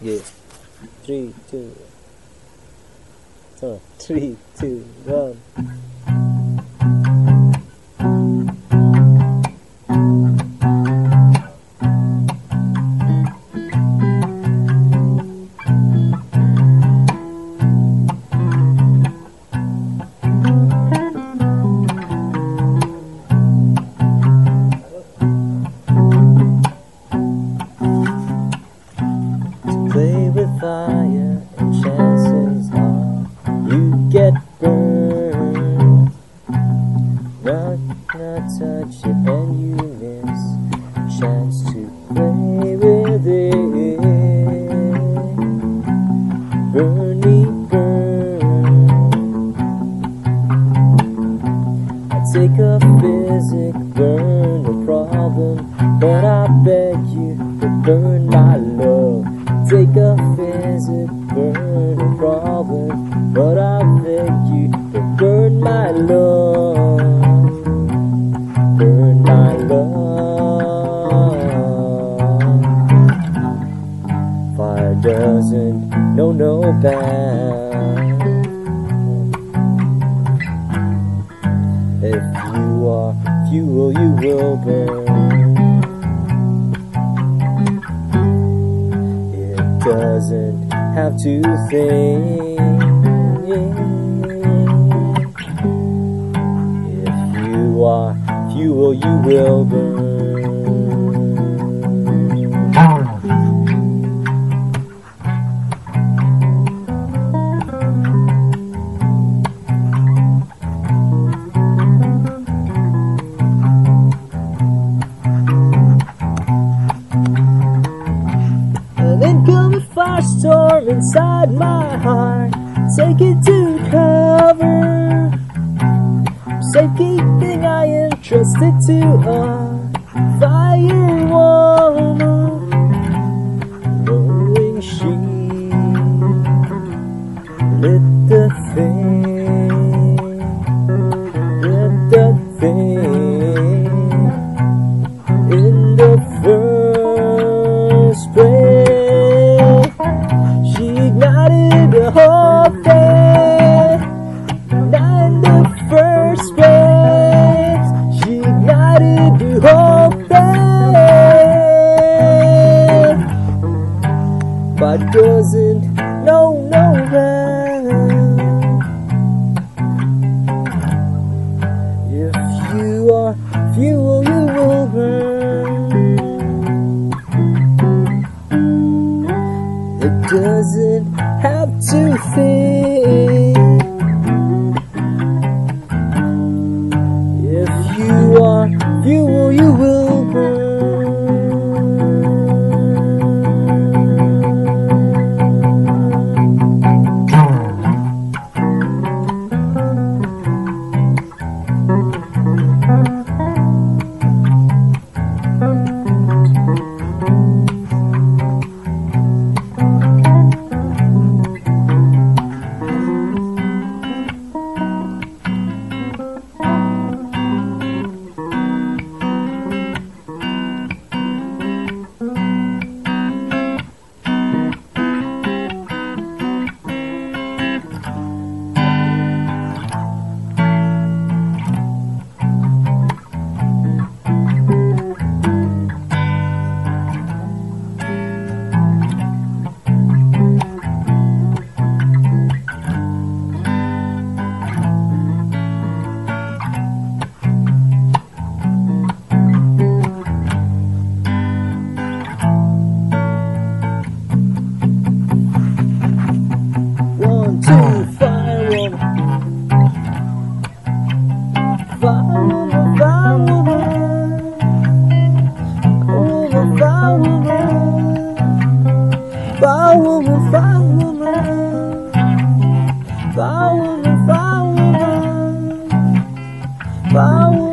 Yeah. Three, two. So, three, two, one. Play with fire, and chances are you get burned. Not, not touch it, and you miss chance to play with it. Burn me, burn. I take a physic burn, no problem, but I beg you to burn my. A physic burn, no problem, but I beg you to burn my love. Burn my love. Fire doesn't know no bounds. If you are fuel, you will burn. Doesn't have to think. If you are fuel, you will burn. Firestorm inside my heart. Take it to cover. Safekeeping I entrusted to a fire whole thing. The first place. She ignited the whole thing. But doesn't know no round. If you are fuel, you will burn. It doesn't have to think. 把我